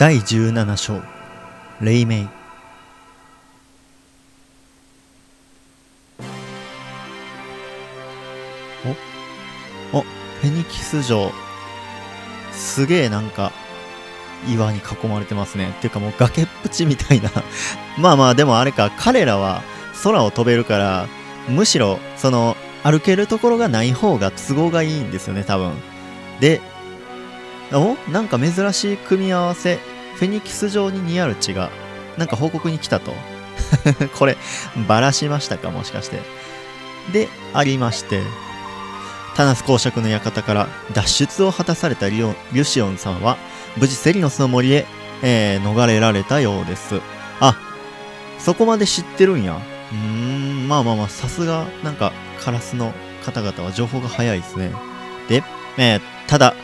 第17章。黎明お？お？フェニキス城。すげえなんか岩に囲まれてますね。っていうかもう崖っぷちみたいな。まあまあでもあれか彼らは空を飛べるからむしろその歩けるところがない方が都合がいいんですよね多分。でお？なんか珍しい組み合わせ。フェニキス状に似合う血がなんか報告に来たと。こればらしましたか？もしかして。でありまして。タナス公爵の館から脱出を果たされたリオリュシオンさんは無事セリノスの森へ、えー、逃れられたようです。あそこまで知ってるんや。うーんまあまあまあさすがなんかカラスの方々は情報が早いですね。で、えー、ただ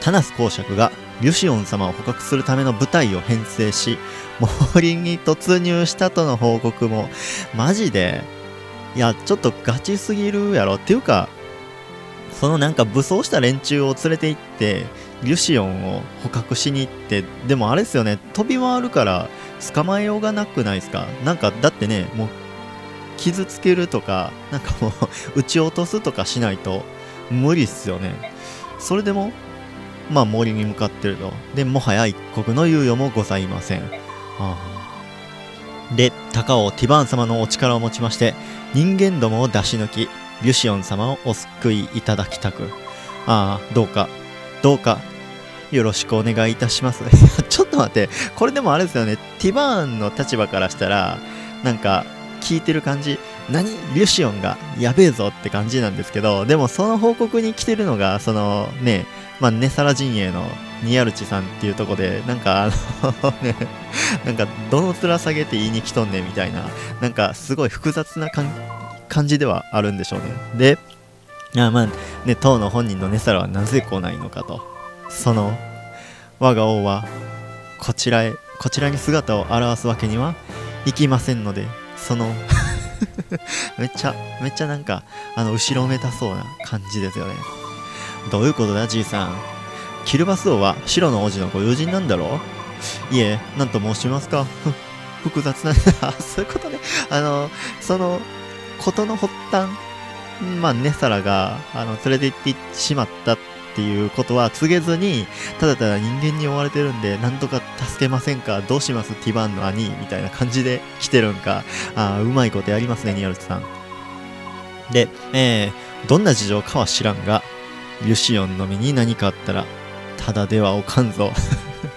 タナス公爵がリュシオン様を捕獲するための部隊を編成し森に突入したとの報告もマジでいやちょっとガチすぎるやろ。っていうかそのなんか武装した連中を連れて行ってリュシオンを捕獲しに行ってでもあれですよね。飛び回るから捕まえようがなくないですか？なんかだってねもう傷つけるとかなんかもう撃ち落とすとかしないと無理っすよね。それでもまあ森に向かってると。でもはや一刻の猶予もございません、はあ、で高尾ティバーン様のお力を持ちまして人間どもを出し抜きリュシオン様をお救いいただきたく。ああどうかどうかよろしくお願いいたします。ちょっと待ってこれでもあれですよね。ティバーンの立場からしたらなんか聞いてる感じ何？リュシオンがやべえぞって感じなんですけどでもその報告に来てるのがそのねまあ、ネサラ陣営のニアルチさんっていうとこで、なんかあの ね、なんかどの面下げて言いに来とんねんみたいな、なんかすごい複雑な感じではあるんでしょうね。で、あまあね、当の本人のネサラはなぜ来ないのかと。その、我が王は、こちらへ、こちらに姿を現すわけにはいきませんので、その めっちゃ、めっちゃなんか、あの、後ろめたそうな感じですよね。どういうことだ、じいさん。キルバス王は白の王子のご友人なんだろう？いえ、なんと申しますか。複雑な、あ、そういうことね。あの、その、ことの発端、まあ、ネサラが、あの、連れて行ってしまったっていうことは告げずに、ただただ人間に追われてるんで、なんとか助けませんかどうしますティバンの兄みたいな感じで来てるんか。あうまいことやりますね、ニアルツさん。で、えー、どんな事情かは知らんが、リュシオンの身に何かあったら、ただではおかんぞ。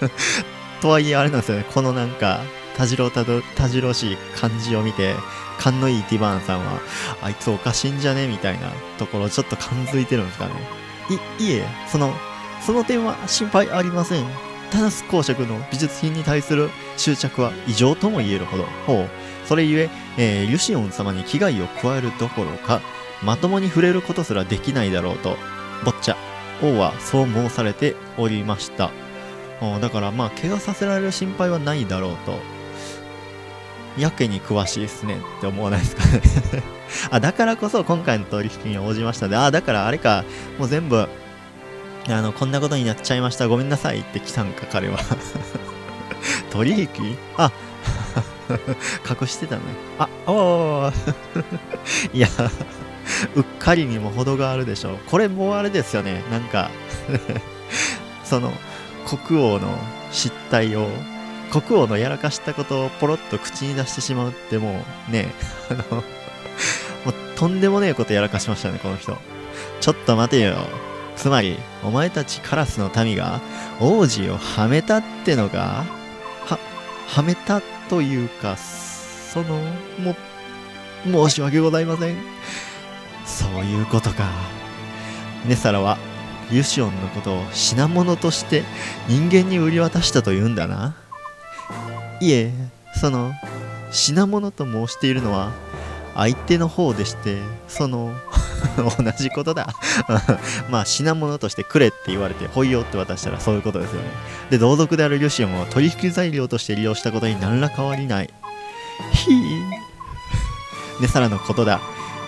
とはいえ、あれなんですよね。このなんか、たじろたど、たじろしい感じを見て、勘のいいティバーンさんは、あいつおかしいんじゃね？みたいなところ、ちょっと感づいてるんですかね。い、いえ、その、その点は心配ありません。タナス公爵の美術品に対する執着は異常とも言えるほど。ほう。それゆえ、えー、リュシオン様に危害を加えるどころか、まともに触れることすらできないだろうと、ボッチャ王はそう申されておりました。だからまあ怪我させられる心配はないだろうと。やけに詳しいですねって思わないですかね。あだからこそ今回の取引に応じましたであだからあれか。もう全部あのこんなことになっちゃいました。ごめんなさい。って来たんか彼は 取引？あ 隠してたね。あおおいや うっかりにも程があるでしょう。これもうあれですよね。なんか その、国王の失態を、国王のやらかしたことをポロッと口に出してしまうってもう、ね、あのもうとんでもねえことやらかしましたね、この人。ちょっと待てよ。つまり、お前たちカラスの民が王子をはめたってのが、は、はめたというか、その、も、申し訳ございません。そういうことか。ネサラはユシオンのことを品物として人間に売り渡したというんだな。いえ、その、品物と申しているのは相手の方でして、その、同じことだ。まあ、品物としてくれって言われて、ほいよって渡したらそういうことですよね。で、同族であるリュシオンを取引材料として利用したことに何ら変わりない。ひぃ。ネサラのことだ。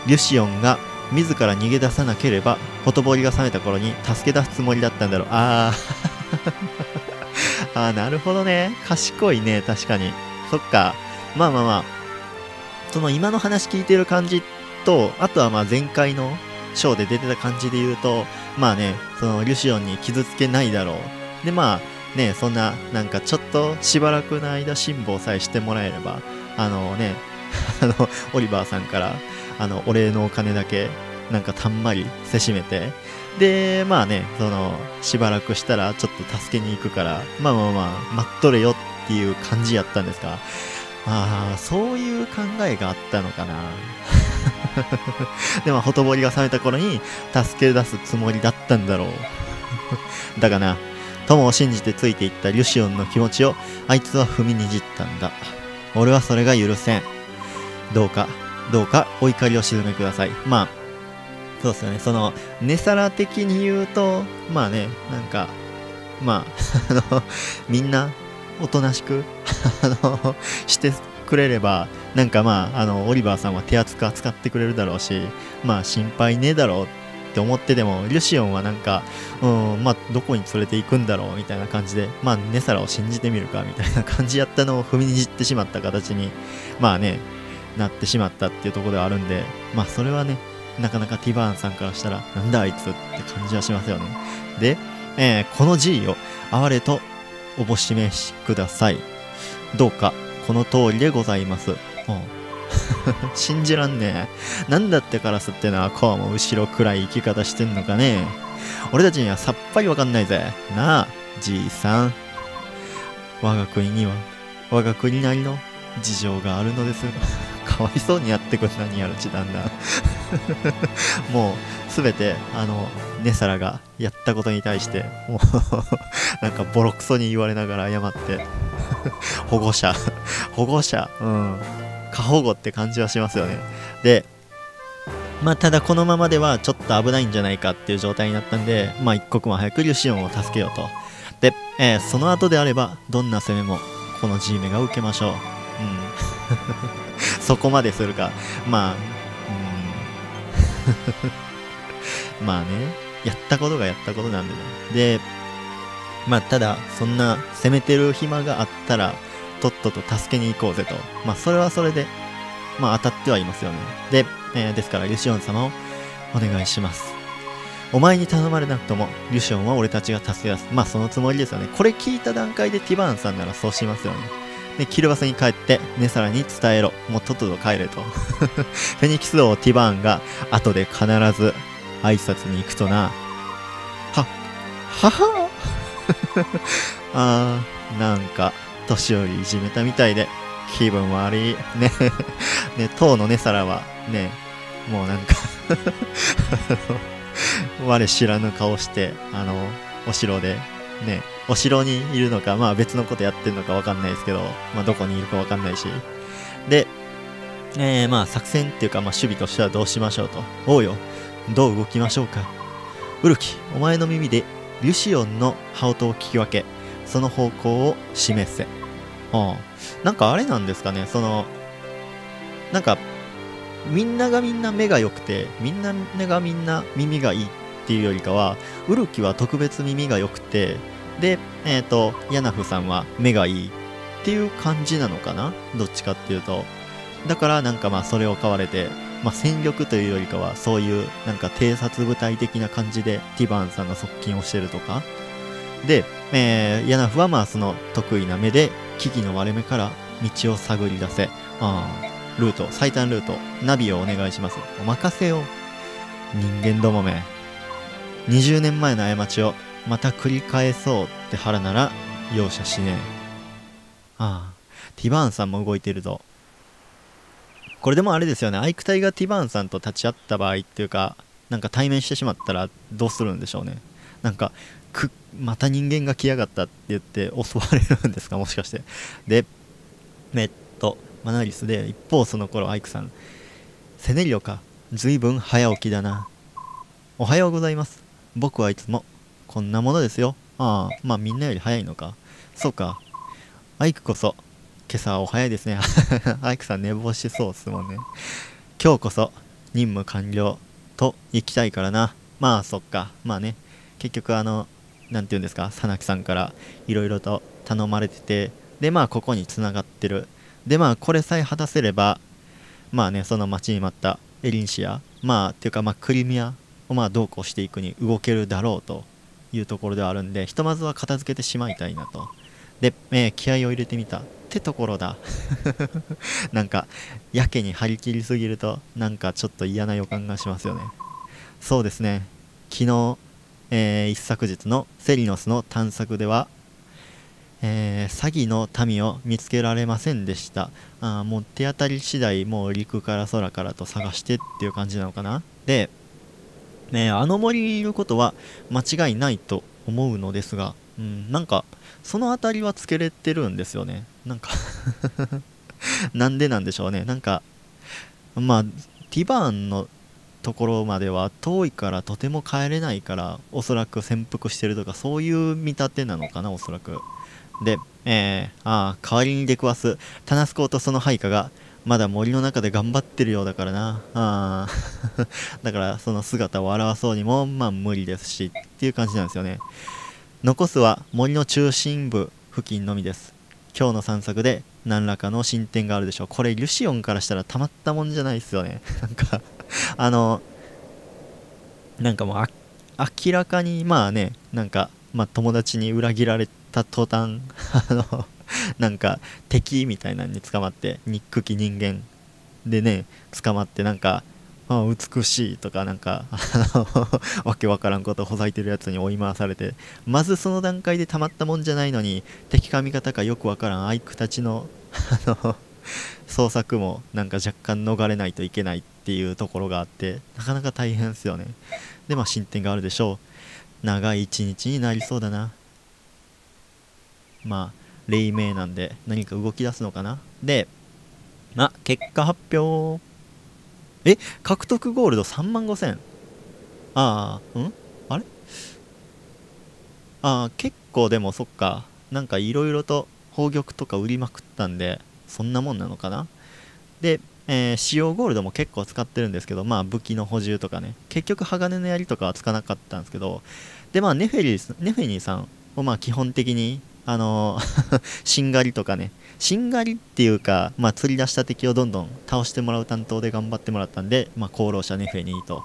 リュシオンが自ら逃げ出さなければ、ほとぼりが冷めた頃に助け出すつもりだったんだろう。あ ああ、なるほどね。賢いね、確かに。そっか。まあまあまあ。その今の話聞いてる感じと、あとはまあ前回のショーで出てた感じで言うと、まあね、そのリュシオンに傷つけないだろう。で、まあね、そんな、なんかちょっとしばらくの間辛抱さえしてもらえれば、あのね、あの、オリバーさんから、あの、お礼のお金だけ、なんかたんまりせしめて、で、まあね、その、しばらくしたらちょっと助けに行くから、まあまあまあ、待っとれよっていう感じやったんですが、ああ、そういう考えがあったのかな。でも、ほとぼりが冷めた頃に、助け出すつもりだったんだろう。だがな、友を信じてついていったリュシオンの気持ちを、あいつは踏みにじったんだ。俺はそれが許せん。どうか、どうか、お怒りを静めください。まあ、そうっすよね。その、値皿的に言うと、まあね、なんか、まあ、あの、みんな、おとなしく、あの、してくれれば、なんかまあ、あの、オリバーさんは手厚く扱ってくれるだろうし、まあ、心配ねえだろうって思ってでも、リュシオンはなんか、うん、まあ、どこに連れて行くんだろうみたいな感じで、まあ、ネサラを信じてみるかみたいな感じやったのを踏みにじってしまった形に、まあね、なってしまったっていうところではあるんで、まあ、それはね、なかなかティバーンさんからしたら、なんだあいつって感じはしますよね。で、えー、この G を哀れとおぼしめしください。どうか、この通りでございます。うん、信じらんねえ。なんだってカラスってのはこうも後ろ暗い生き方してんのかね俺たちにはさっぱりわかんないぜ。なあ、じいさん。我が国には、我が国なりの事情があるのです。かわいそうにやってくんな、にやるちだんだ。もう、すべて、あの、ネサラがやったことに対して、もう なんかボロクソに言われながら謝って 保護者保護者、うん、過保護って感じはしますよね。で、まあ、ただこのままではちょっと危ないんじゃないかっていう状態になったんで、まあ、一刻も早くリュシオンを助けようと。で、えー、その後であれば、どんな攻めも、この G メが受けましょう。うん。そこまでするか。まあ、うん。まあね、やったことがやったことなんでね。で、まあ、ただ、そんな攻めてる暇があったら、とっとと助けに行こうぜと。まあ、それはそれで、まあ、当たってはいますよね。で、えー、ですから、リュシオン様をお願いします。お前に頼まれなくとも、リュシオンは俺たちが助け出す。まあ、そのつもりですよね。これ聞いた段階でティバーンさんならそうしますよね。で、キルバスに帰って、ネサラに伝えろ。もうとっとと帰れと。フェニキス王ティバーンが、後で必ず挨拶に行くとな。は、はは？あー、なんか、年寄りいじめたみたいで、気分悪い。ね。ね、当のね、サラは、ね、もうなんか我知らぬ顔して、あの、お城で、ね、お城にいるのか、まあ別のことやってるのかわかんないですけど、まあどこにいるかわかんないし。で、えー、まあ作戦っていうか、まあ守備としてはどうしましょうと。おうよ、どう動きましょうか。ウルキ、お前の耳でリュシオンの羽音を聞き分け、その方向を示せ。ああ。なんかあれなんですかね、その、なんか、みんながみんな目が良くて、みんながみんな耳がいいっていうよりかは、ウルキは特別耳が良くて、で、えっ、ー、と、ヤナフさんは目がいいっていう感じなのかな？どっちかっていうと。だからなんかまあそれを買われて、まあ、戦力というよりかは、そういうなんか偵察部隊的な感じでティバーンさんが側近をしてるとか。で、えー、ヤナフはまあその得意な目で、危機の割れ目から道を探り出せ。あルート、最短ルート、ナビをお願いします。お任せを。人間どもめ。20年前の過ちをまた繰り返そうって腹なら容赦しねえ。ああ、ティバーンさんも動いてるぞ。これでもあれですよね、アイク隊がティバーンさんと立ち会った場合っていうか、なんか対面してしまったらどうするんでしょうね。なんか、く、また人間が来やがったって言って襲われるんですか、もしかして。で、えっと、マナリスで、一方その頃アイクさん、セネリオか、ずいぶん早起きだな。おはようございます。僕はいつも、こんなものですよ。ああ、まあみんなより早いのか。そうか。アイクこそ、今朝はお早いですね。アイクさん寝坊しそうっすもんね。今日こそ任務完了と行きたいからな。まあそっか。まあね。結局あの、何て言うんですか、佐々木さんからいろいろと頼まれててでまあここに繋がってるでまあこれさえ果たせればまあねその待ちに待ったエリンシアまあっていうかまあクリミアをまあどうこうしていくに動けるだろうというところではあるんでひとまずは片付けてしまいたいなと。で、えー、気合を入れてみた。ってところだ。なんかやけに張り切りすぎるとなんかちょっと嫌な予感がしますよね。そうですね。昨日、えー、一昨日のセリノスの探索ではえー、詐欺の民を見つけられませんでした。あもう手当たり次第もう陸から空からと探してっていう感じなのかな。で、ね、あの森にいることは間違いないと思うのですが、うん、なんかその辺りはつけれてるんですよね。なんか なんでなんでしょうね。なんかまあティバーンのところまでは遠いからとても帰れないからおそらく潜伏してるとかそういう見立てなのかなおそらく。で、えー、ああ、代わりに出くわす、タナスコとその配下が、まだ森の中で頑張ってるようだからな。ああ。だから、その姿を表そうにも、まあ無理ですし、っていう感じなんですよね。残すは森の中心部付近のみです。今日の散策で何らかの進展があるでしょう。これ、ルシオンからしたらたまったもんじゃないですよね。なんかあの、なんかもう明らかに、まあね、なんか、まあ友達に裏切られ、た途端 あの なんか敵みたいなのに捕まって憎き人間でね捕まってなんかあ美しいとかなんかあの わけわからんことほざいてるやつに追い回されてまずその段階でたまったもんじゃないのに敵か味方かよくわからんアイクたちのあの捜索もなんか若干逃れないといけないっていうところがあってなかなか大変ですよね。でまあ進展があるでしょう。長い一日になりそうだな。まあ、黎明なんで何か動き出すのかな？で、あ、結果発表。え、獲得ゴールド3万5000。ああ、ん？あれ？ああ、結構でもそっか。なんかいろいろと宝玉とか売りまくったんで、そんなもんなのかな？で、えー、使用ゴールドも結構使ってるんですけど、まあ武器の補充とかね、結局鋼の槍とかはつかなかったんですけど、で、まあネフェリーネフェニーさんをまあ基本的にあの しんがりとかね、しんがりっていうか、まあ、釣り出した敵をどんどん倒してもらう担当で頑張ってもらったんで、まあ、功労者ネフェニーと。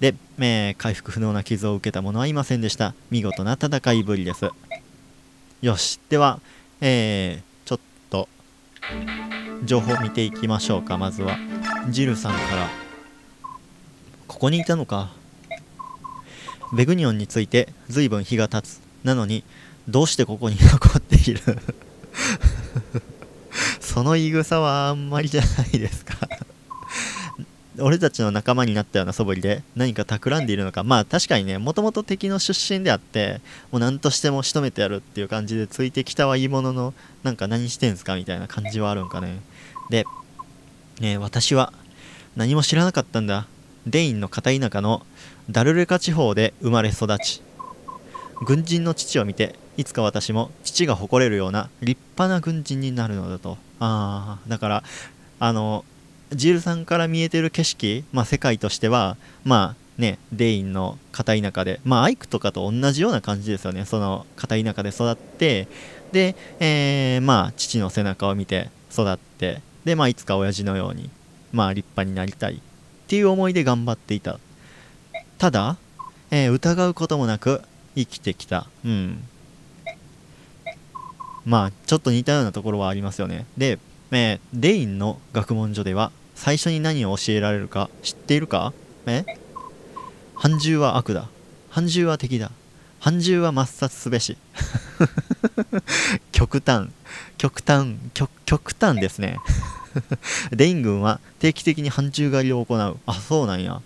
で、えー、回復不能な傷を受けた者はいませんでした。見事な戦いぶりです。よし。では、えー、ちょっと、情報見ていきましょうか、まずは。ジルさんから。ここにいたのか。ベグニオンについて随分日が経つ。なのに、どうしてここに残っている？その言い草はあんまりじゃないですか。俺たちの仲間になったような素振りで何か企んでいるのか。まあ確かにねもともと敵の出身であってもう何としても仕留めてやるっていう感じでついてきたはいいもののなんか何してんすか？みたいな感じはあるんかね。で、ね、私は何も知らなかったんだ。デインの片田舎のダルレカ地方で生まれ育ち。軍人の父を見ていつか私も父が誇れるような立派な軍人になるのだと。ああだからあのジルさんから見えてる景色、まあ、世界としてはまあねデインの片田舎でまあアイクとかと同じような感じですよね。その片田舎で育ってで、えー、まあ父の背中を見て育ってでまあいつか親父のようにまあ立派になりたいっていう思いで頑張っていた。ただ、えー、疑うこともなく生きてきた。うん。まあちょっと似たようなところはありますよね。で、えー、デインの学問所では最初に何を教えられるか知っているか？え？半獣は悪だ。半獣は敵だ。半獣は抹殺すべし。極端。極端。極端ですね。デイン軍は定期的に半獣狩りを行う。あそうなんや。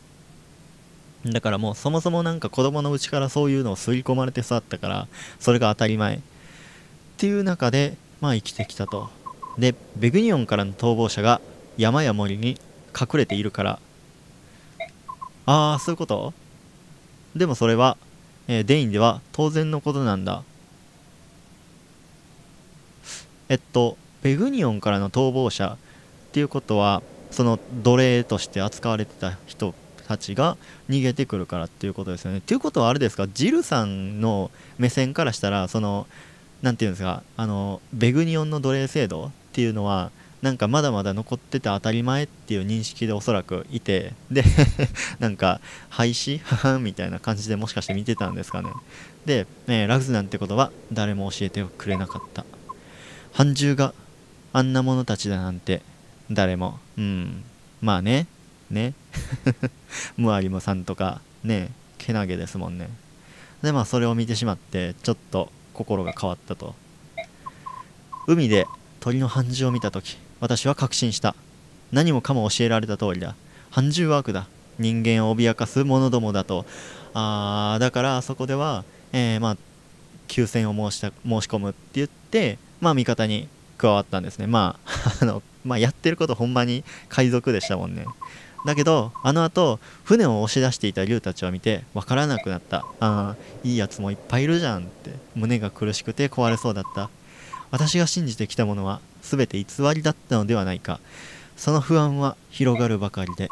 だからもうそもそもなんか子供のうちからそういうのを刷り込まれて育ったからそれが当たり前。っていう中で、まあ、生きてきたと。でベグニオンからの逃亡者が山や森に隠れているから。ああそういうこと？でもそれは、えー、デインでは当然のことなんだ。えっとベグニオンからの逃亡者っていうことはその奴隷として扱われてた人たちが逃げてくるからっていうことですよね。っていうことはあれですか？ジルさんの目線からしたらその何て言うんですかあのベグニオンの奴隷制度っていうのはなんかまだまだ残ってて当たり前っていう認識でおそらくいてで なんか廃止？みたいな感じでもしかして見てたんですかね。で、ね、ラグズなんてことは誰も教えてくれなかった。半獣があんな者たちだなんて誰も。うん。まあね。ね。ムアリムさんとかね。けなげですもんね。でまあそれを見てしまってちょっと心が変わったと。海で鳥の半獣を見た時私は確信した。何もかも教えられた通りだ。半獣は悪だ。人間を脅かす者どもだと。あだからあそこでは、えー、まあ休戦を申した申し込むって言ってまあ味方に加わったんですね。まあ あのまあやってることほんまに海賊でしたもんね。だけどあの後船を押し出していた竜たちを見て分からなくなった。ああいいやつもいっぱいいるじゃんって胸が苦しくて壊れそうだった。私が信じてきたものは全て偽りだったのではないか。その不安は広がるばかりで。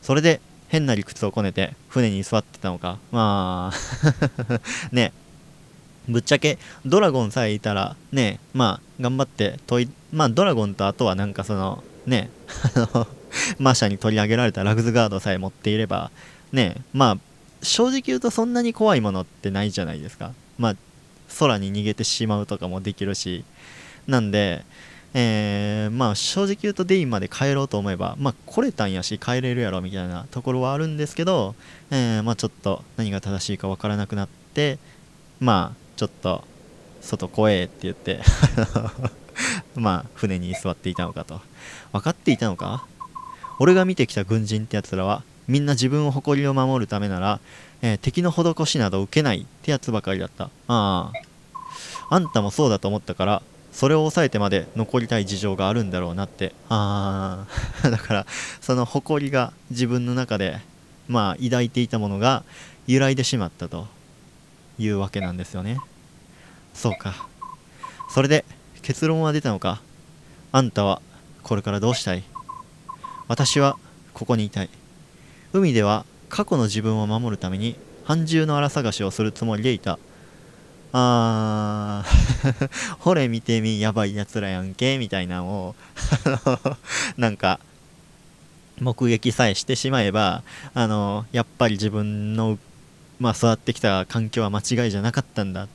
それで変な理屈をこねて船に座ってたのか。まあ ね。ぶっちゃけドラゴンさえいたらね。まあ頑張って問いまあドラゴンとあとはなんかそのね。あの マーシャに取り上げられたラグズガードさえ持っていればねまあ正直言うとそんなに怖いものってないじゃないですか。まあ空に逃げてしまうとかもできるし。なんでえー、まあ正直言うとデインまで帰ろうと思えばまあ来れたんやし帰れるやろみたいなところはあるんですけど、えー、まあちょっと何が正しいかわからなくなってまあちょっと外怖えって言って まあ船に座っていたのかと。分かっていたのか？俺が見てきた軍人ってやつらはみんな自分を誇りを守るためなら、えー、敵の施しなど受けないってやつばかりだった。ああ。あんたもそうだと思ったからそれを抑えてまで残りたい事情があるんだろうなって。ああ。だからその誇りが自分の中でまあ抱いていたものが揺らいでしまったというわけなんですよね。そうか。それで結論は出たのか？あんたはこれからどうしたい？私はここにいたい。海では過去の自分を守るために半獣の荒探しをするつもりでいた。あーほれ見てみやばいやつらやんけみたいなのをなんか目撃さえしてしまえばあのやっぱり自分のまあ育ってきた環境は間違いじゃなかったんだっ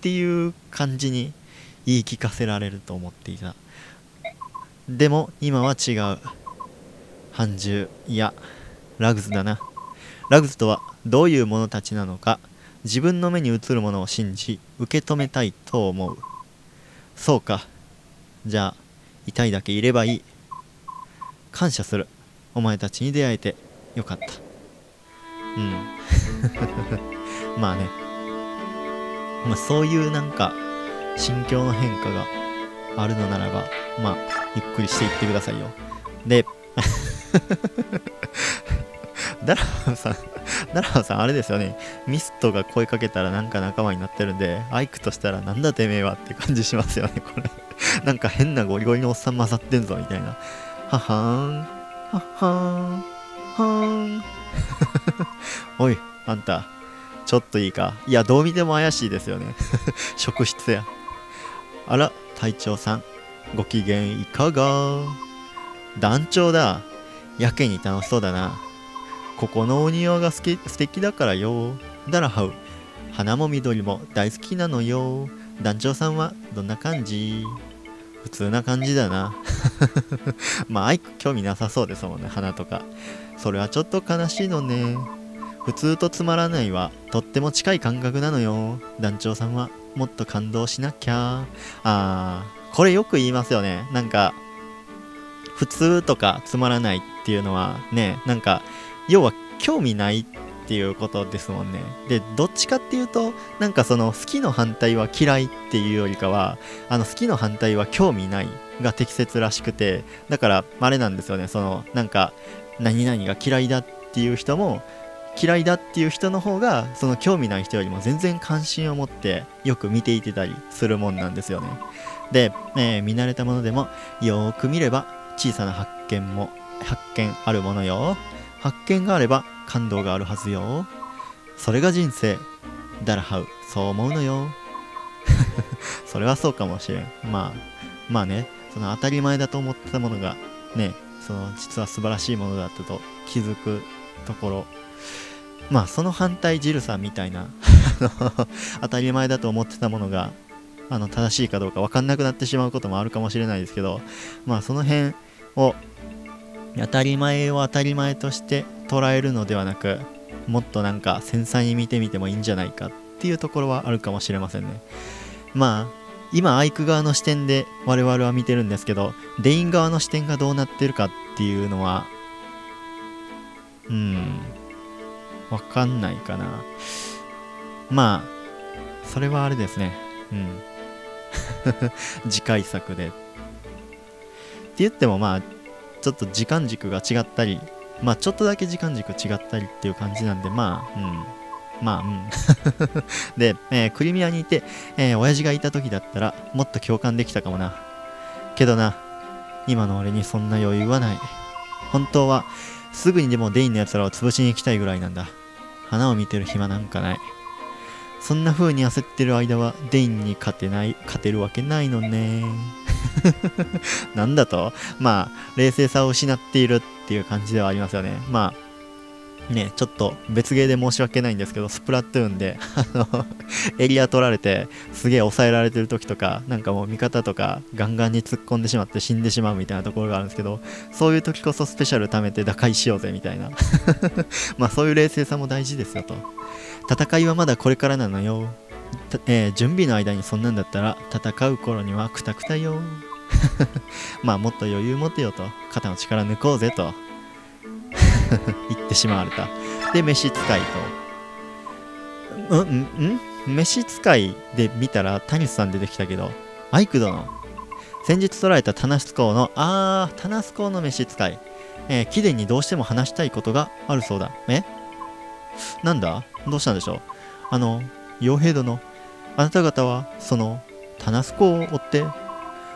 ていう感じに言い聞かせられると思っていた。でも今は違う。半獣いやラグズだな。ラグズとはどういう者たちなのか自分の目に映るものを信じ受け止めたいと思う。そうか。じゃあ痛いだけいればいい。感謝する。お前たちに出会えてよかった。うん。まあね。まあそういうなんか心境の変化があるのならばまあゆっくりしていってくださいよ。で ダラハさん、ダラハさん、あれですよね。ミストが声かけたらなんか仲間になってるんで、アイクとしたらなんだてめえはって感じしますよね、これ。なんか変なゴリゴリのおっさん混ざってんぞ、みたいな。ははーん、ははーん、はーん。おい、あんた、ちょっといいか？いや、どう見ても怪しいですよね。職質や。あら、隊長さん、ご機嫌いかが？団長だ。やけに楽しそうだな。ここのお庭が好き素敵だからよ。ダラハウ。花も緑も大好きなのよ。団長さんはどんな感じ？普通な感じだな。まあ、アイク興味なさそうですもんね、花とか。それはちょっと悲しいのね。普通とつまらないはとっても近い感覚なのよ。団長さんはもっと感動しなきゃ。あー、これよく言いますよね。なんか、普通とかつまらないっていうのはね、なんか、要は興味ないっていうことですもんね。で、どっちかっていうと、なんかその好きの反対は嫌いっていうよりかは、あの好きの反対は興味ないが適切らしくて、だからあれなんですよね、そのなんか何々が嫌いだっていう人も、嫌いだっていう人の方がその興味ない人よりも全然関心を持ってよく見ていてたりするもんなんですよね。で、えー、見慣れたものでもよーく見れば小さな発見も発見あるものよ。発見があれば感動があるはずよ。それが人生。ダラハウ、そう思うのよ。それはそうかもしれん。まあ、まあね、その当たり前だと思ってたものが、ね、その実は素晴らしいものだったと気づくところ。まあ、その反対ジルさんみたいな 当たり前だと思ってたものが、あの、正しいかどうか分かんなくなってしまうこともあるかもしれないですけど、まあ、その辺を、当たり前を当たり前として捉えるのではなく、もっとなんか繊細に見てみてもいいんじゃないかっていうところはあるかもしれませんね。まあ、今、アイク側の視点で我々は見てるんですけど、デイン側の視点がどうなってるかっていうのは、うん、わかんないかな。まあ、それはあれですね。うん。次回作で。って言ってもまあ、ちょっと時間軸が違ったり、まあちょっとだけ時間軸違ったりっていう感じなんで、まあ、うん。まあ、うん。で、えー、クリミアにいて、えー、親父がいた時だったら、もっと共感できたかもな。けどな、今の俺にそんな余裕はない。本当は、すぐにでもデインの奴らを潰しに行きたいぐらいなんだ。花を見てる暇なんかない。そんな風に焦ってる間は、デインに勝てない、勝てるわけないのね。なんだと？まあ、冷静さを失っているっていう感じではありますよね。まあ、ね、ちょっと別ゲーで申し訳ないんですけど、スプラトゥーンで あのエリア取られて、すげえ抑えられてる時とか、なんかもう味方とかガンガンに突っ込んでしまって死んでしまうみたいなところがあるんですけど、そういう時こそスペシャル貯めて打開しようぜみたいな まあそういう冷静さも大事ですよと。戦いはまだこれからなのよ。えー、準備の間にそんなんだったら戦う頃にはクタクタよ。まあもっと余裕持てよと。肩の力抜こうぜと。言ってしまわれた。で、召使いと。んんん？召使いで見たら、タニスさん出てきたけど、アイク殿。先日捉えたタナスコの、あー、タナスコの召使い。えー、貴殿にどうしても話したいことがあるそうだ。え？なんだ？どうしたんでしょう？あの、傭兵殿。あなた方は、その、タナスコを追って、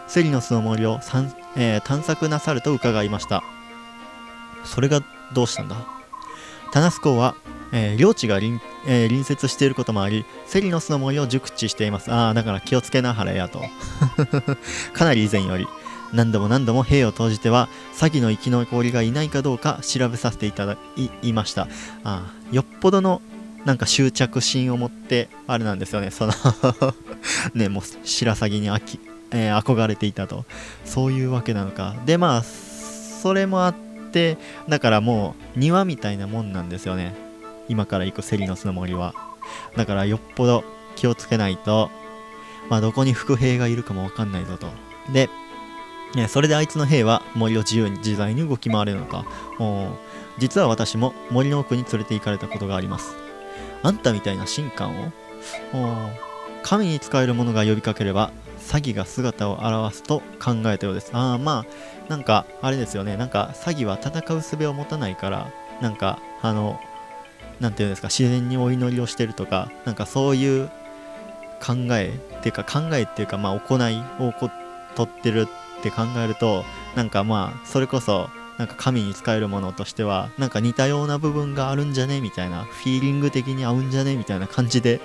セリノスの森を、えー、探索なさると伺いました。それがどうしたんだ？タナス港は、えー、領地が隣,、えー、隣接していることもあり、セリノスの森を熟知しています。ああ、だから気をつけなはれやと。かなり以前より、何度も何度も兵を投じては、詐欺の生き残りがいないかどうか調べさせていただいました。あよっぽどのなんか執着心を持って、あれなんですよね、その ね、もう白鷺にあき、えー、憧れていたと。そういうわけなのか。で、まあ、それもあって、だからもう庭みたいなもんなんですよね今から行くセリノスの森はだからよっぽど気をつけないとまあどこに伏兵がいるかもわかんないぞとでね、それであいつの兵は森を自由に自在に動き回れるのか。実は私も森の奥に連れて行かれたことがあります。あんたみたいな神官を神に使えるものが呼びかければ詐欺が姿を現すと考えたようです。ああ、まあ、なんか、あれですよね。なんか、詐欺は戦う術を持たないから、なんか、あの、なんていうんですか、自然にお祈りをしてるとか、なんかそういう考えっていうか、考えっていうか、まあ、行いをとってるって考えると、なんかまあ、それこそ、なんか神に使えるものとしては、なんか似たような部分があるんじゃねみたいな、フィーリング的に合うんじゃねみたいな感じで、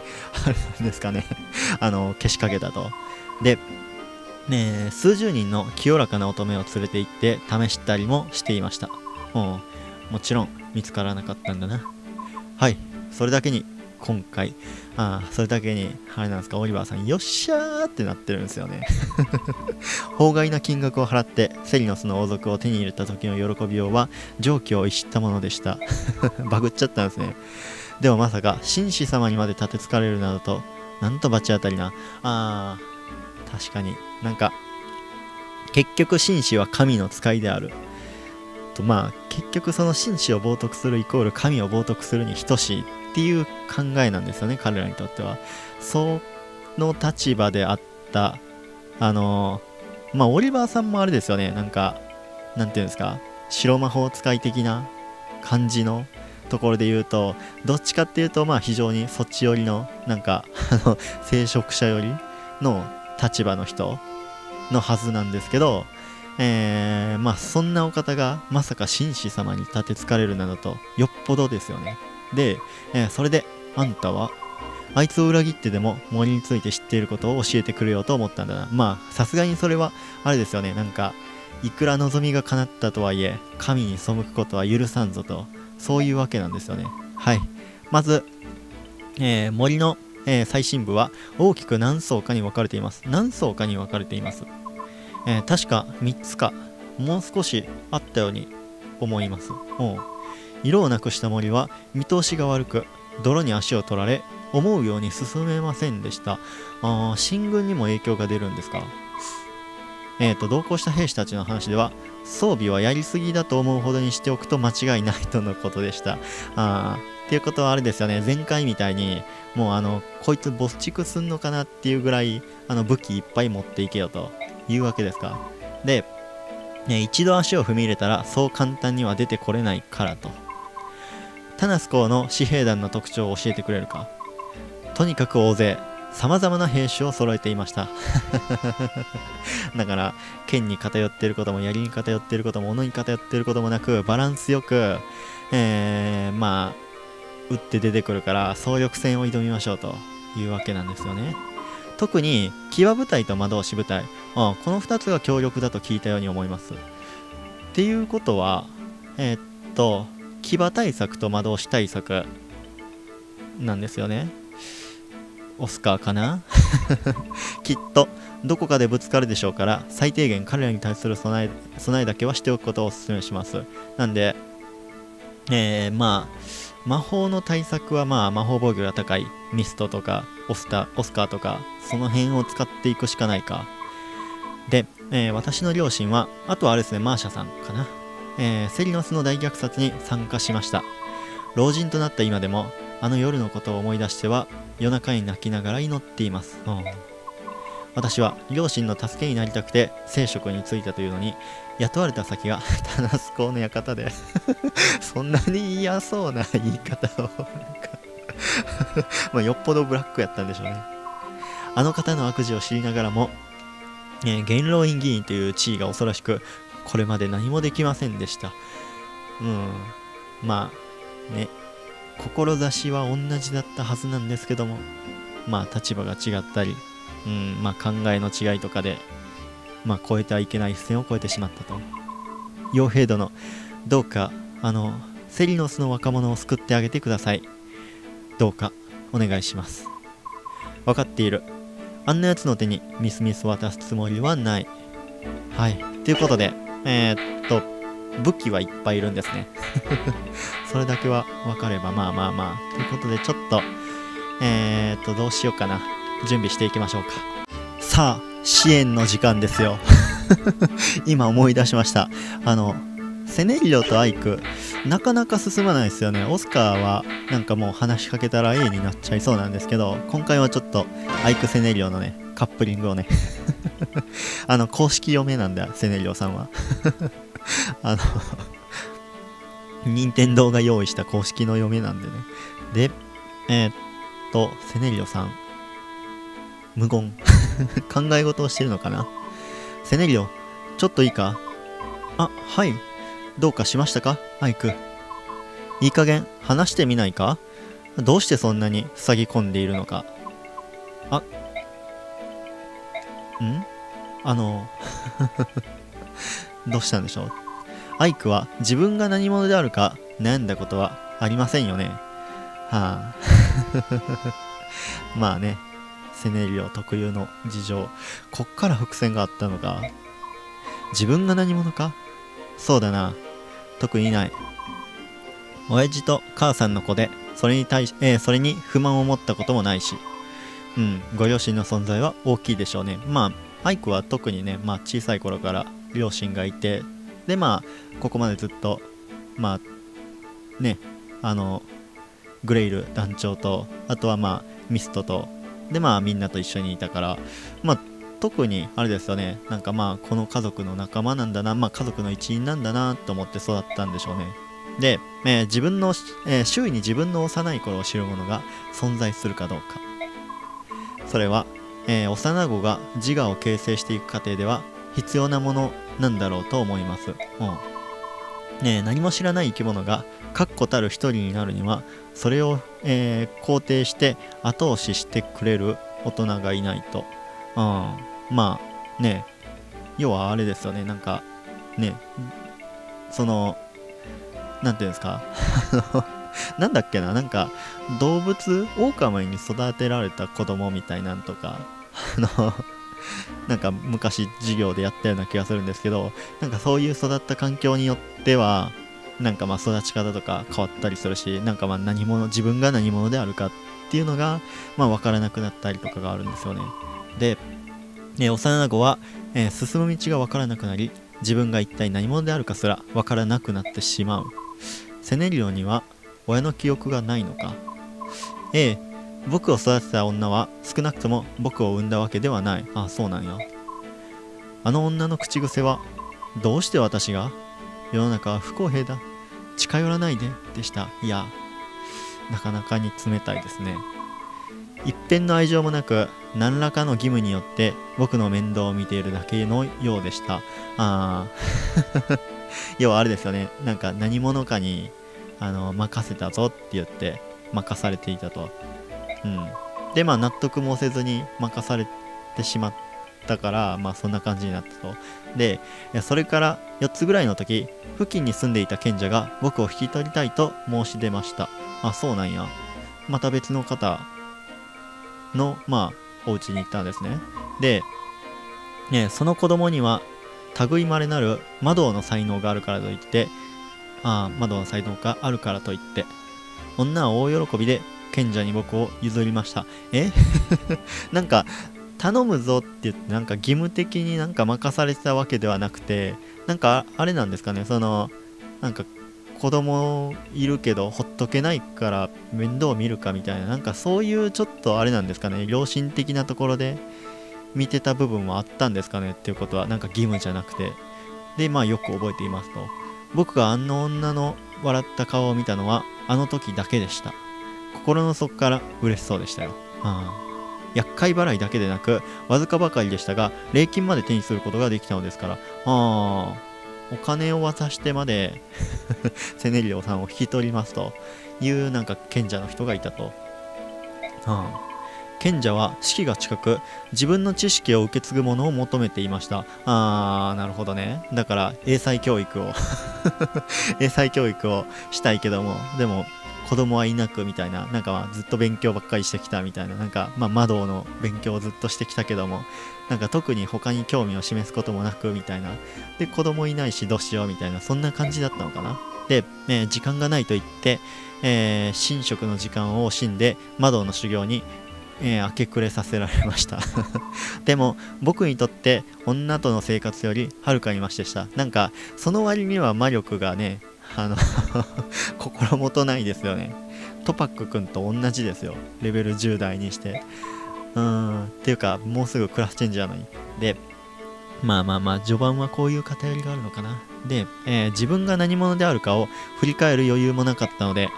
あるんですかね。あの、けしかけたと。で、ね、数十人の清らかな乙女を連れて行って試したりもしていました。ももちろん見つからなかったんだな。はい、それだけに今回、ああ、それだけに、あれなんですか、オリバーさん、よっしゃーってなってるんですよね。法外な金額を払って、セリノスの王族を手に入れた時の喜びようは、常軌を逸したものでした。バグっちゃったんですね。でもまさか、紳士様にまで立てつかれるなどと、なんと罰当たりな。ああ、確かになんか結局紳士は神の使いであるとまあ結局その紳士を冒涜するイコール神を冒涜するに等しいっていう考えなんですよね彼らにとっては。その立場であったあのまあオリバーさんもあれですよね。なんかなんていうんですか。白魔法使い的な感じのところで言うとどっちかっていうとまあ非常にそっち寄りのなんかあの聖職者寄りの立場の人のはずなんですけど、えー、まあそんなお方がまさか紳士様に立てつかれるなどとよっぽどですよね。で、えー、それであんたはあいつを裏切ってでも森について知っていることを教えてくれようと思ったんだな。まあ、さすがにそれは、あれですよね。なんか、いくら望みが叶ったとはいえ、神に背くことは許さんぞと、そういうわけなんですよね。はい。まず、えー、森の、えー、最深部は大きく何層かに分かれています。何層かに分かれています。えー、確か3つか、もう少しあったように思います。色をなくした森は見通しが悪く、泥に足を取られ、思うように進めませんでした。あ進軍にも影響が出るんですか？えっ、ー、と、同行した兵士たちの話では、装備はやりすぎだと思うほどにしておくと間違いないとのことでした。あっていうことはあれですよね、前回みたいに、もうあの、こいつボスチクすんのかなっていうぐらい、あの、武器いっぱい持っていけよというわけですか。で、ね、一度足を踏み入れたら、そう簡単には出てこれないからと。タナス公の紙兵団の特徴を教えてくれるかとにかく大勢、様々な兵種を揃えていました。だから、剣に偏っていることも、槍に偏っていることも、斧に偏っていることもなく、バランスよく、えー、まあ、打って出てくるから、総力戦を挑みましょうというわけなんですよね。特に、騎馬部隊と魔導士部隊、あこの2つが強力だと聞いたように思います。っていうことは、えー、っと、騎馬対策と魔導士対策なんですよね。オスカーかな？きっと。どこかでぶつかるでしょうから最低限彼らに対する備え備えだけはしておくことをお勧めします。なんでえー、まあ魔法の対策はまあ魔法防御が高い。ミストとかオスタオスカーとかその辺を使っていくしかないか。で、えー、私の両親はあとはあれですねマーシャさんかな、えー、セリノスの大虐殺に参加しました。老人となった今でもあの夜のことを思い出しては夜中に泣きながら祈っています、うん、私は両親の助けになりたくて聖職に就いたというのに雇われた先がタナスコの館で そんなに嫌そうな言い方を まあよっぽどブラックやったんでしょうね。あの方の悪事を知りながらも、えー、元老院議員という地位が恐ろしくこれまで何もできませんでした。うん。まあね。志は同じだったはずなんですけども。まあ立場が違ったり、うん。まあ、考えの違いとかで、まあ、越えてはいけない一線を越えてしまったと。傭兵殿どうかあのセリノスの若者を救ってあげてください。どうかお願いします。分かっている。あんな奴の手にミスミス渡すつもりはない。はい。ということでえー、っと武器はいっぱいいるんですね。それだけは分かればまあまあまあ。ということでちょっとえー、っとどうしようかな。準備していきましょうか。さあ支援の時間ですよ。今思い出しました。あのセネリオとアイクなかなか進まないですよね。オスカーはなんかもう話しかけたら A になっちゃいそうなんですけど今回はちょっとアイクセネリオのねカップリングをね。あの公式読めなんだセネリオさんは あの任天堂が用意した公式の読みなんでね。で、えー、っと、セネリオさん、無言。考え事をしてるのかな？セネリオ、ちょっといいか？あ、はい。どうかしましたか？アイク。いい加減話してみないか？どうしてそんなに塞ぎ込んでいるのか？あ、ん？あの どうしたんでしょう？アイクは自分が何者であるか悩んだことはありませんよね。はあ。まあね、セネリオ特有の事情。こっから伏線があったのか。自分が何者か？そうだな。特にない。親父と母さんの子で、それに対し、えー、それに不満を持ったこともないし。うん、ご両親の存在は大きいでしょうね。まあ、アイクは特にね、まあ小さい頃から両親がいてでまあここまでずっとまあねあのグレイル団長とあとはまあミストとでまあみんなと一緒にいたからまあ特にあれですよねなんかまあこの家族の仲間なんだなまあ家族の一員なんだなと思って育ったんでしょうね。で、えー、自分の、えー、周囲に自分の幼い頃を知る者が存在するかどうか。それは、えー、幼子が自我を形成していく過程では必要なものなんだろうと思います。うん。ね、何も知らない生き物が確固たる一人になるにはそれを、えー、肯定して後押ししてくれる大人がいないと、うん、まあね要はあれですよね。なんかねその何ていうんですか？なんだっけな？なんか動物狼に育てられた子供みたいなんとか。あのなんか昔授業でやったような気がするんですけどなんかそういう育った環境によってはなんかまあ育ち方とか変わったりするしなんかまあ何者自分が何者であるかっていうのがまあ分からなくなったりとかがあるんですよね。で、ね、幼子は、えー、進む道が分からなくなり自分が一体何者であるかすら分からなくなってしまう。セネリオには親の記憶がないのか。ええ僕を育てた女は少なくとも僕を産んだわけではない。ああそうなんや。あの女の口癖はどうして私が？世の中は不公平だ。近寄らないで。でした。いやなかなかに冷たいですね。一辺の愛情もなく何らかの義務によって僕の面倒を見ているだけのようでした。ああ 要はあれですよね。なんか何者かにあの任せたぞって言って任されていたと。うん。でまあ納得もせずに任されてしまったからまあそんな感じになったと。でそれから4つぐらいの時付近に住んでいた賢者が僕を引き取りたいと申し出ました。あそうなんや。また別の方のまあお家に行ったんですね。で、ね、その子供には類まれなる魔導の才能があるからといってああ魔導の才能があるからといって女は大喜びで賢者に僕を譲りました。え？なんか頼むぞって言ってなんか義務的になんか任されてたわけではなくてなんかあれなんですかね？そのなんか子供いるけどほっとけないから面倒見るかみたいななんかそういうちょっとあれなんですかね？良心的なところで見てた部分はあったんですかね？っていうことはなんか義務じゃなくて。でまあよく覚えていますと。僕があの女の笑った顔を見たのはあの時だけでした。心の底から嬉しそうでしたよ、はあ。厄介払いだけでなくわずかばかりでしたが礼金まで手にすることができたのですから。ああ。お金を渡してまで セネリオさんを引き取りますというなんか賢者の人がいたと、はあ、賢者は式が近く自分の知識を受け継ぐものを求めていました。あーなるほどね。だから英才教育を。英才教育をしたいけども。でも子供はいなくみたいななんかまあずっと勉強ばっかりしてきたみたいななんかまあ魔導の勉強をずっとしてきたけどもなんか特に他に興味を示すこともなくみたいな。で子供いないしどうしようみたいなそんな感じだったのかな。で、ね、時間がないと言って、えー、寝食の時間を惜しんで魔導の修行にえー、明け暮れさせられました。でも僕にとって女との生活よりはるかにましでした。なんかその割には魔力がねあの 心もとないですよね。トパック君と同じですよ。レベル10代にして。うん。っていうかもうすぐクラスチェンジャーのに。でまあまあまあ序盤はこういう偏りがあるのかな。で、えー、自分が何者であるかを振り返る余裕もなかったので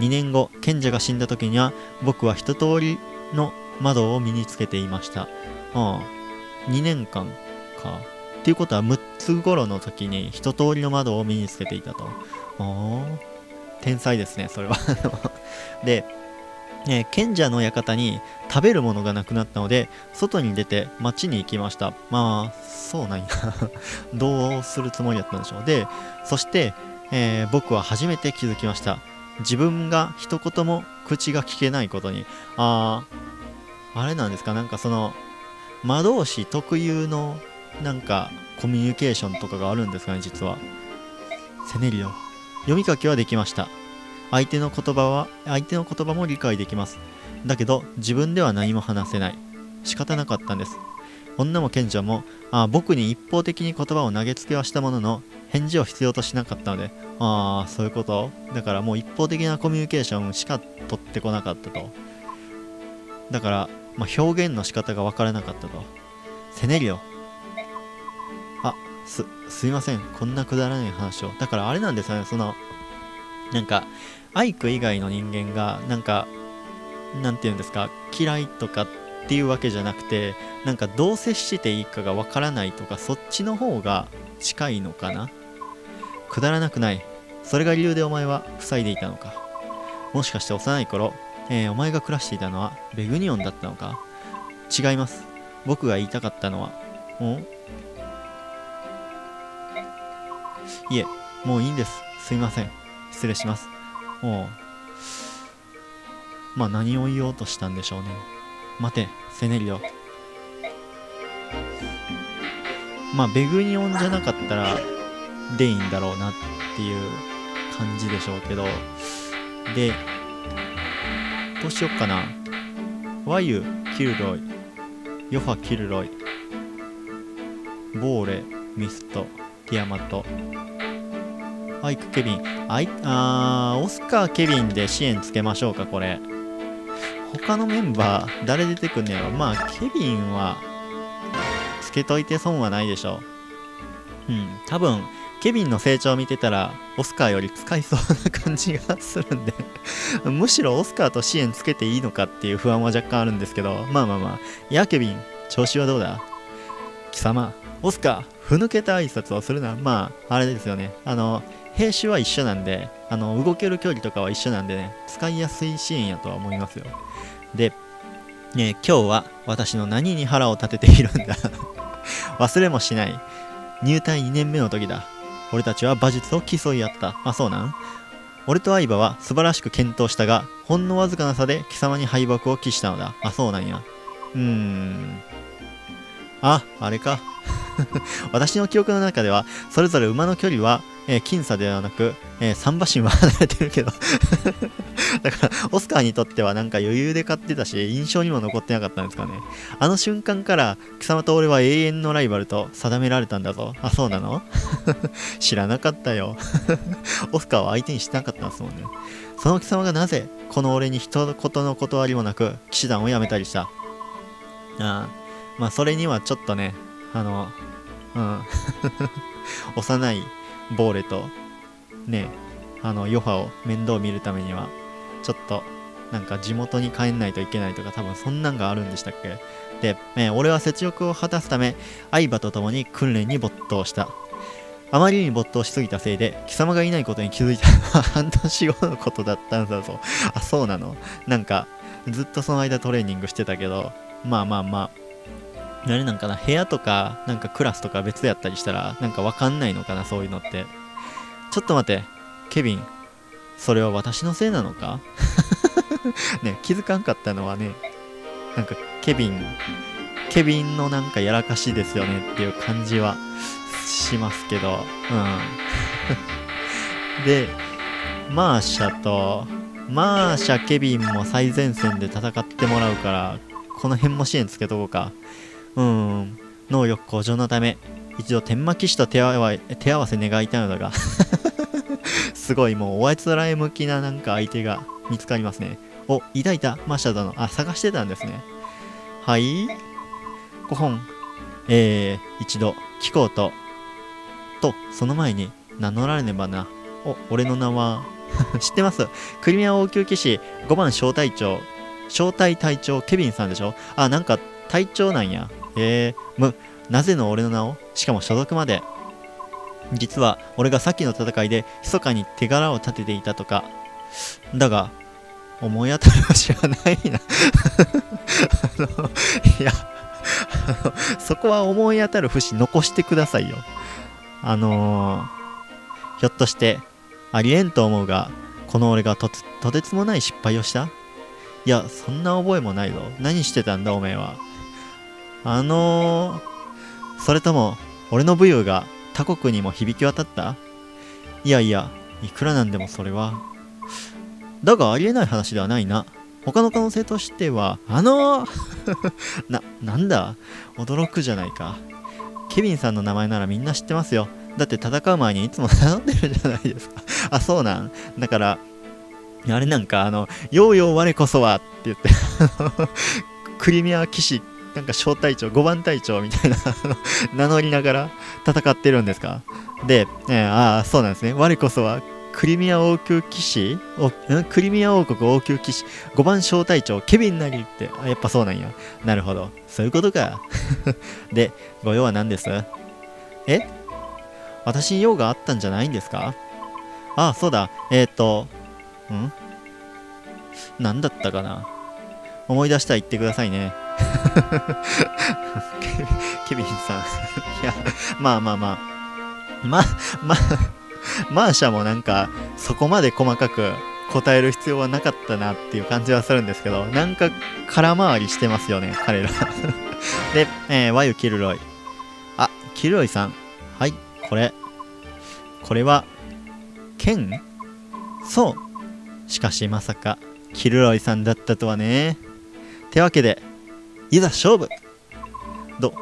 2年後賢者が死んだ時には僕は一通りの窓を身につけていました。ああ。2年間か。っていうことは6つ頃の時に一通りの窓を身につけていたと。お天才ですね、それは で、え賢者の館に食べるものがなくなったので、外に出て町に行きました。まあ、そうなんや どうするつもりだったんでしょう。で、そして、えー、僕は初めて気づきました。自分が一言も口が聞けないことに。ああ、あれなんですか、なんかその、魔導士特有のなんかコミュニケーションとかがあるんですかね実は。セネリオ。読み書きはできました。相手の言葉は相手の言葉も理解できます。だけど自分では何も話せない。仕方なかったんです。女も賢者もあ僕に一方的に言葉を投げつけはしたものの返事を必要としなかったのでああそういうこと？だからもう一方的なコミュニケーションしか取ってこなかったと。だから、まあ、表現の仕方がわからなかったと。セネリオ。す、すいません。こんなくだらない話を。だからあれなんですよね、その、なんか、アイク以外の人間が、なんか、なんて言うんですか、嫌いとかっていうわけじゃなくて、なんかどう接していいかがわからないとか、そっちの方が近いのかな？くだらなくない。それが理由でお前は塞いでいたのか？もしかして幼い頃、えーお前が暮らしていたのはベグニオンだったのか？違います。僕が言いたかったのは、ん？いえ、もういいんです。すいません。失礼します。おう。まあ何を言おうとしたんでしょうね。待て、セネリオ。まあベグニオンじゃなかったらデインだろうなっていう感じでしょうけど。で、どうしよっかな。ワユ、キルロイ、ヨファ、キルロイ、ボーレ、ミスト、ティアマト、アイク、ケビン。アイ、あ、オスカー、ケビンで支援つけましょうか、これ。他のメンバー、誰出てくんねやろ。まあ、ケビンは、つけといて損はないでしょう。うん、多分、ケビンの成長を見てたら、オスカーより使いそうな感じがするんで むしろオスカーと支援つけていいのかっていう不安は若干あるんですけど、まあまあまあ。いや、ケビン、調子はどうだ？貴様、オスカー、ふぬけた挨拶をするな。まあ、あれですよね。あの、兵種は一緒なんで、あの、動ける距離とかは一緒なんでね、使いやすい支援やとは思いますよ。で、ね、今日は私の何に腹を立てているんだ 忘れもしない。入隊2年目の時だ。俺たちは馬術を競い合った。あ、そうなん？俺と相葉は素晴らしく健闘したが、ほんのわずかな差で貴様に敗北を喫したのだ。あ、そうなんや。うーん。あ、あれか。私の記憶の中では、それぞれ馬の距離は、えー僅差ではなく、えー、3馬身は離れてるけど。だから、オスカーにとってはなんか余裕で勝ってたし、印象にも残ってなかったんですかね。あの瞬間から、貴様と俺は永遠のライバルと定められたんだぞ。あ、そうなの？知らなかったよ。オスカーは相手にしてなかったんですもんね。その貴様がなぜ、この俺に一言の断りもなく、騎士団を辞めたりした？ああ、まあそれにはちょっとね、あの、うん、幼いボーレと、ね、あの、ヨハを面倒見るためには、ちょっと、なんか地元に帰んないといけないとか、多分そんなんがあるんでしたっけで、ね、俺は雪辱を果たすため、相葉と共に訓練に没頭した。あまりに没頭しすぎたせいで、貴様がいないことに気づいたのは 半年後のことだったんだぞ。あ、そうなのなんか、ずっとその間トレーニングしてたけど、まあまあまあ、あれなんかな、部屋とか、なんかクラスとか別でやったりしたら、なんかわかんないのかな、そういうのって。ちょっと待って、ケビン、それは私のせいなのか？ね、気づかんかったのはね、なんかケビン、ケビンのなんかやらかしですよねっていう感じはしますけど、うん。で、マーシャと、マーシャ、ケビンも最前線で戦ってもらうから、この辺も支援つけとこうか。うん。能力向上のため、一度天魔騎士と手合わ手合わせ願いたいのだが、すごいもうおあいつらえ向きななんか相手が見つかりますね。お、いたいた、マシャ殿。あ、探してたんですね。はい。5本。えー、一度聞こうと。と、その前に名乗られねばな。お、俺の名は、知ってます。クリミア王宮騎士5番小隊長、小隊隊長ケビンさんでしょ？あ、なんか隊長なんや。え、む、なぜの俺の名を？しかも所属まで。実は、俺がさっきの戦いで、密かに手柄を立てていたとか。だが、思い当たる節はないな。あの、いや、あの、そこは思い当たる節残してくださいよ。あのー、ひょっとして、ありえんと思うが、この俺がととてつもない失敗をした？いや、そんな覚えもないぞ。何してたんだ、おめえは？あのー、それとも、俺の武勇が他国にも響き渡った？いやいや、いくらなんでもそれは。だがありえない話ではないな。他の可能性としては、あのー な、なんだ？驚くじゃないか。ケビンさんの名前ならみんな知ってますよ。だって戦う前にいつも名乗ってるじゃないですか。あ、そうなん？だから、あれなんか、あの、ようよう我こそはって言って、クリミア騎士、なんか小隊長、5番隊長みたいな、名乗りながら戦ってるんですか？で、えーああ、そうなんですね。我こそは、クリミア王宮騎士クリミア王国王宮騎士5番小隊長ケビンなりってあやっぱそうなんやなるほどそういうことか でご用は何です？え？私に用があったんじゃないんですか？ああ、そうだ。えっ、ー、と、ん？何だったかな？思い出したら言ってくださいね。ケビンさんいや、まあまあまあ。ま、ま、マーシャもなんか、そこまで細かく答える必要はなかったなっていう感じはするんですけど、なんか空回りしてますよね、彼ら で、えー、ワユ・キルロイ。あ、キルロイさん。はい、これ。これは、剣そう。しかしまさか、キルロイさんだったとはね。てわけで、いざ勝負ど、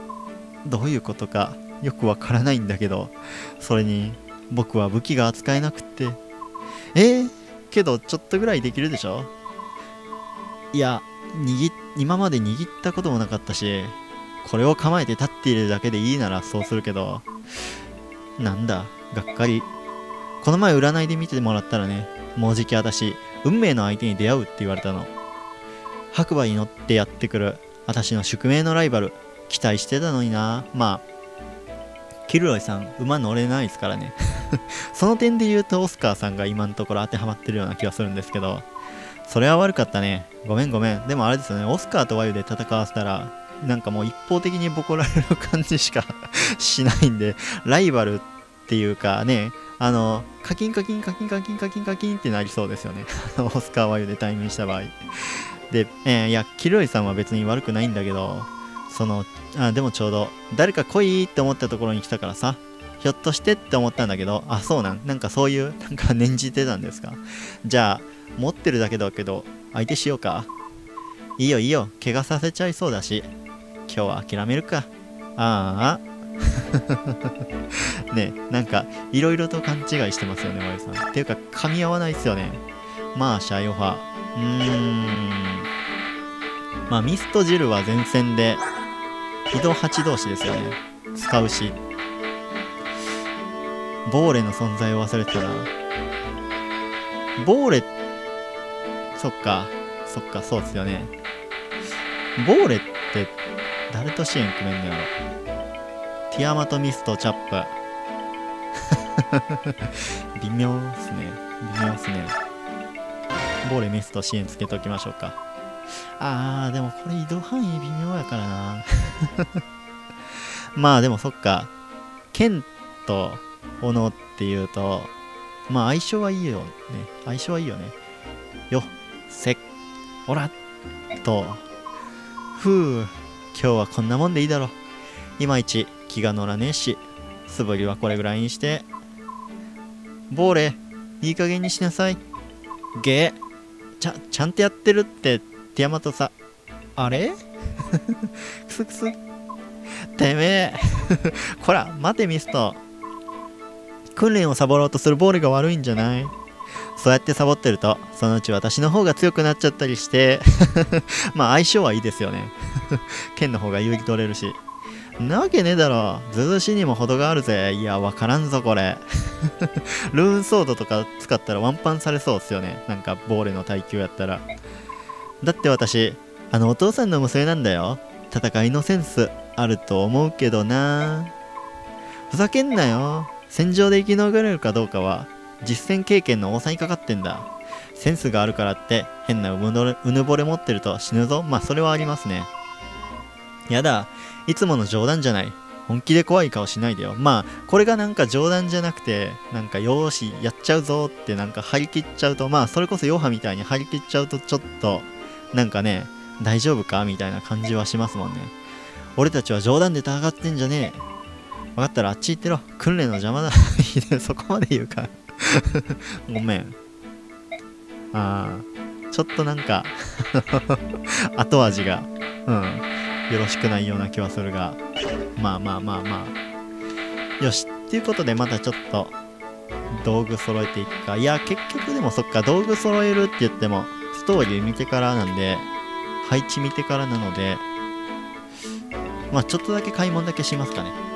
どういうことかよくわからないんだけど、それに僕は武器が扱えなくって。えー、けどちょっとぐらいできるでしょ？いや、握、今まで握ったこともなかったし、これを構えて立っているだけでいいならそうするけど、なんだ、がっかり。この前占いで見てもらったらね、もうじき私、運命の相手に出会うって言われたの。白馬に乗ってやってくる私の宿命のライバル期待してたのにな。まあキルロイさん馬乗れないですからね。その点で言うとオスカーさんが今のところ当てはまってるような気がするんですけどそれは悪かったね。ごめんごめん。でもあれですよね。オスカーとワユで戦わせたらなんかもう一方的にボコられる感じしか しないんでライバルっていうかねあのカキンカキンカキンカキンカキンカキンってなりそうですよね。オスカーワユで対面した場合。で、えー、いや、キルロイさんは別に悪くないんだけど、その、あ、でもちょうど、誰か来いって思ったところに来たからさ、ひょっとしてって思ったんだけど、あ、そうなんなんかそういう、なんか念じてたんですか？じゃあ、持ってるだけだけど、相手しようか？いいよいいよ、怪我させちゃいそうだし、今日は諦めるか。ああ。ねなんか、いろいろと勘違いしてますよね、ワイさん。っていうか、噛み合わないっすよね。まあ、シャイオファ。うん。まあ、ミストジルは前線で、移動8同士ですよね。使うし。ボーレの存在を忘れてたな。ボーレ、そっか、そっか、そうっすよね。ボーレって誰と支援組めんのやろ。ティアマトミストチャップ。微妙っすね。微妙っすね。ボーレミスト支援つけておきましょうか。あー、でもこれ移動範囲微妙やからな。まあでもそっか。剣と斧っていうと、まあ相性はいいよね。相性はいいよね。よ、せっ、おら、と。ふう、今日はこんなもんでいいだろ。いまいち気が乗らねえし、素振りはこれぐらいにして。ボーレ、いい加減にしなさい。ゲー。ちゃ、ちゃんとやってるってティアマトさ、あれ？クスクス。てめえ。こら、待てミスト。訓練をサボろうとするボールが悪いんじゃない？そうやってサボってると、そのうち私の方が強くなっちゃったりして、まあ相性はいいですよね。剣の方が勇気取れるし。なわけねえだろ。ずずしにも程があるぜ。いや、わからんぞ、これ。ルーンソードとか使ったらワンパンされそうっすよね。なんか、ボーレの耐久やったら。だって私、あのお父さんの娘なんだよ。戦いのセンスあると思うけどな。ふざけんなよ。戦場で生き残れるかどうかは、実践経験の多さにかかってんだ。センスがあるからって変なうぬぼれ持ってると死ぬぞ。まあそれはありますね。やだ。いつもの冗談じゃない。本気で怖い顔しないでよ。まあ、これがなんか冗談じゃなくて、なんかよーし、やっちゃうぞってなんか張り切っちゃうと、まあ、それこそヨハみたいに張り切っちゃうとちょっと、なんかね、大丈夫かみたいな感じはしますもんね。俺たちは冗談で戦ってんじゃねえ。分かったらあっち行ってろ。訓練の邪魔だ。そこまで言うか ごめん。ああ、ちょっとなんか 後味が、うん、よろしくないような気はするが、まあまあまあまあ。よし、っていうことでまたちょっと道具揃えていくか。いや、結局でもそっか、道具揃えるって言っても、ストーリー見てからなんで、配置見てからなので、まあちょっとだけ買い物だけしますかね。